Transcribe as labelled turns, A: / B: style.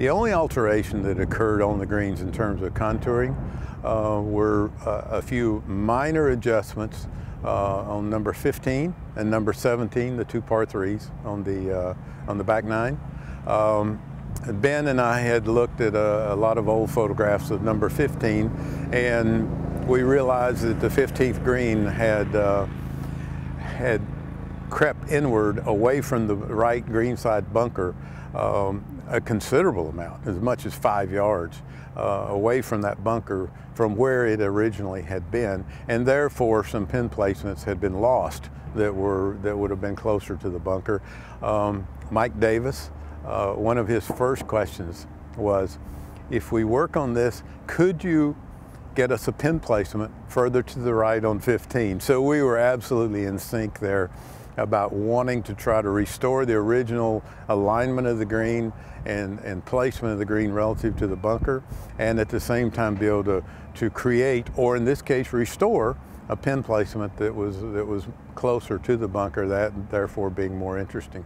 A: The only alteration that occurred on the greens in terms of contouring uh, were uh, a few minor adjustments uh, on number 15 and number 17, the two par threes on the, uh, on the back nine. Um, ben and I had looked at a, a, lot of old photographs of number 15 and we realized that the 15th green had, uh, had crept inward away from the right greenside bunker um, a considerable amount, as much as five yards uh, away from that bunker from where it originally had been, and therefore some pin placements had been lost that were that would have been closer to the bunker. Um, Mike Davis, uh, one of his first questions was, if we work on this, could you get us a pin placement further to the right on 15? So we were absolutely in sync there about wanting to try to restore the original alignment of the green and, and placement of the green relative to the bunker and at the same time be able to, to create or in this case restore a pin placement that was, that was closer to the bunker that therefore being more interesting.